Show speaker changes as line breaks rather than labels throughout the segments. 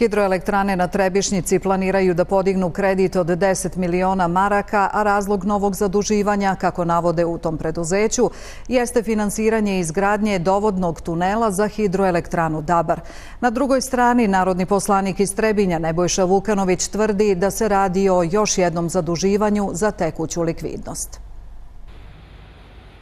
Hidroelektrane na Trebišnjici planiraju da podignu kredit od 10 miliona maraka, a razlog novog zaduživanja, kako navode u tom preduzeću, jeste finansiranje izgradnje dovodnog tunela za hidroelektranu Dabar. Na drugoj strani, narodni poslanik iz Trebinja Nebojša Vukanović tvrdi da se radi o još jednom zaduživanju za tekuću likvidnost.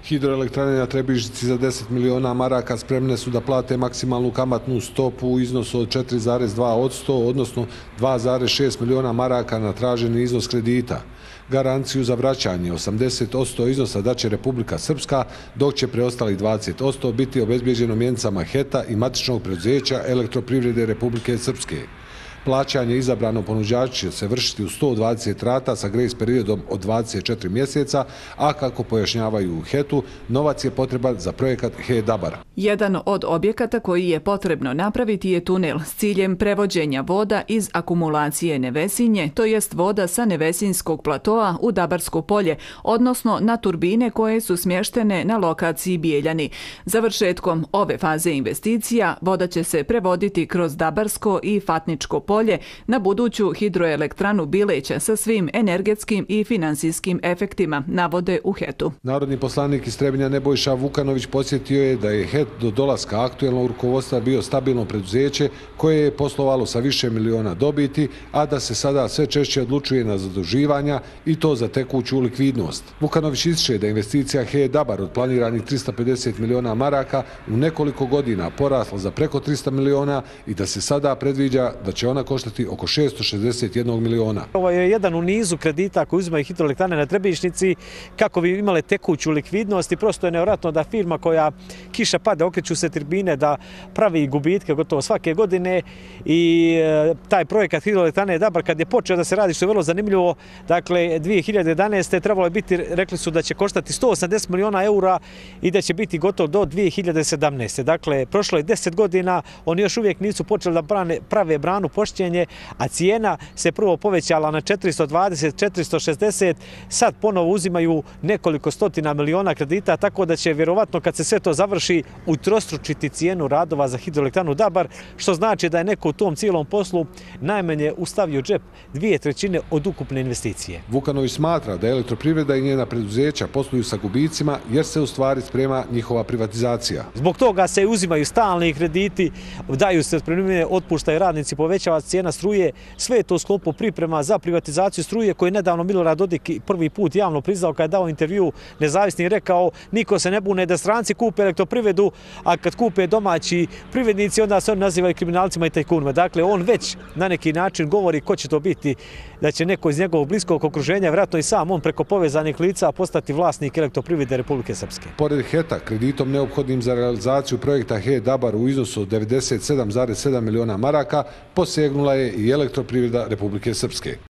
Hidroelektrane na Trebižici za 10 miliona maraka spremne su da plate maksimalnu kamatnu stopu u iznosu od 4,2 od 100, odnosno 2,6 miliona maraka na traženi iznos kredita. Garanciju za vraćanje 80% iznosa daće Republika Srpska, dok će preostali 20% biti obezbjeđeno mjencama HETA i matičnog preduzeća elektroprivrede Republike Srpske. Plaćanje izabrano ponuđaču će se vršiti u 120 rata sa grejs periodom od 24 mjeseca, a kako pojašnjavaju u HET-u, novac je potreban za projekat HE-Dabar.
Jedan od objekata koji je potrebno napraviti je tunel s ciljem prevođenja voda iz akumulacije Nevesinje, to jest voda sa Nevesinskog platoa u Dabarsko polje, odnosno na turbine koje su smještene na lokaciji Bijeljani. Završetkom ove faze investicija voda će se prevoditi kroz Dabarsko i Fatničko polje na buduću hidroelektranu Bileća sa svim energetskim i finansijskim efektima, navode u HET-u.
Narodni poslanik iz Trebinja Nebojša Vukanović posjetio je da je HET do dolaska aktuelnog rukovodstva bio stabilno preduzeće koje je poslovalo sa više miliona dobiti, a da se sada sve češće odlučuje na zaduživanja i to za tekuću likvidnost. Vukanović ističe da investicija HE Dabar od planiranih 350 miliona maraka u nekoliko godina porasla za preko 300 miliona i da se sada predviđa da će ona ona koštati oko 661 miliona.
Ovo je jedan u nizu kredita koji uzimaju hidroelektrane na Trebišnici kako bi imale tekuću likvidnost i prosto je nevratno da firma koja kiša pada, okreću se tribine da pravi gubitke gotovo svake godine i e, taj projekat hidroelektrane Dabar kad je počeo da se radi što je vrlo zanimljivo, dakle 2011. trebalo je biti, rekli su da će koštati 180 miliona eura i da će biti gotovo do 2017. Dakle, prošlo je 10 godina, oni još uvijek nisu počeli da prave branu pošto korišćenje, a cijena se prvo povećala na 420, 460, sad ponovo uzimaju nekoliko stotina miliona kredita, tako da će vjerovatno kad se sve to završi utrostručiti cijenu radova za hidroelektranu Dabar, što znači da je neko u tom cijelom poslu najmanje ustavio džep dvije trećine od ukupne investicije.
Vukanović smatra da elektroprivreda i njena preduzeća posluju sa gubicima jer se u stvari sprema njihova privatizacija.
Zbog toga se uzimaju stalni krediti, daju se spremljene, otpuštaju radnici, povećava cijena struje, sve je to sklopo priprema za privatizaciju struje koje je nedavno Milorad Dodik prvi put javno priznao kada je dao intervju nezavisni i rekao niko se ne bune da stranci kupe elektroprivredu, a kad kupe domaći privrednici onda se on nazivaju kriminalcima i tajkunima. Dakle, on već na neki način govori ko će to biti, da će neko iz njegovog bliskog okruženja, vratno i sam on preko povezanih lica postati vlasnik elektroprivrede Republike Srpske.
Pored HETA, kreditom neophodnim za realizaciju projekta HE Dabar u iznosu od 97,7 miliona maraka, posebno posegnula je i elektroprivreda Republike Srpske.